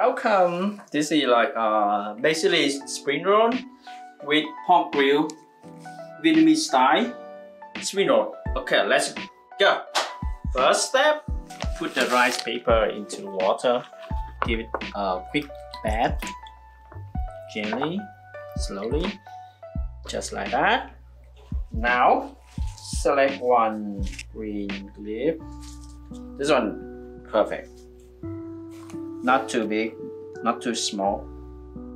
Welcome. This is like uh basically spring roll with pork grill, Vietnamese style spring roll. Okay, let's go. First step, put the rice paper into water. Give it a quick bath. Gently, slowly, just like that. Now, select one green leaf. This one, perfect not too big, not too small.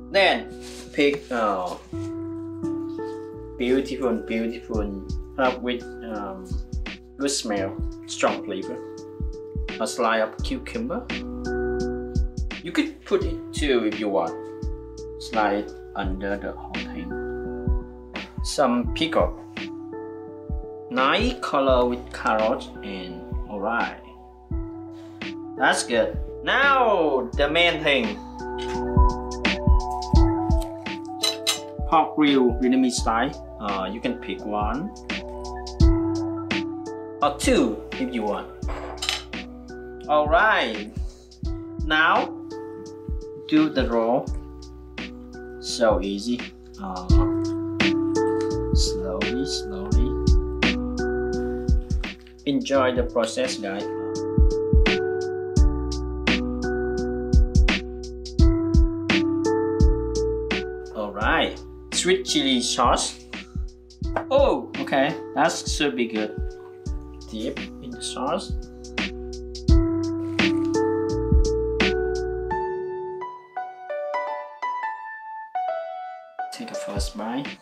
Then pick uh, beautiful, beautiful herb with um, good smell, strong flavor. A slice of cucumber. You could put it too if you want. Slide under the whole thing. Some pickle. Nice color with carrot and alright. That's good. Now, the main thing. Pork grill Vietnamese style. Uh, you can pick one or two if you want. Alright. Now, do the roll. So easy. Uh, slowly, slowly. Enjoy the process, guys. Sweet chili sauce. Oh, okay, that should be good. Dip in the sauce. Take a first bite.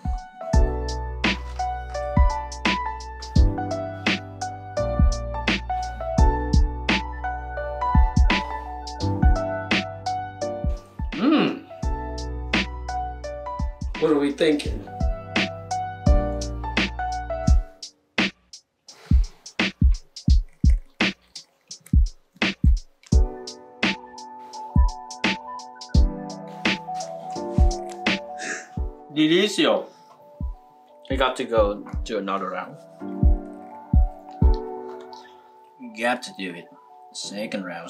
What are we thinking? Delicious. I got to go to another round. Got to do it. Second round.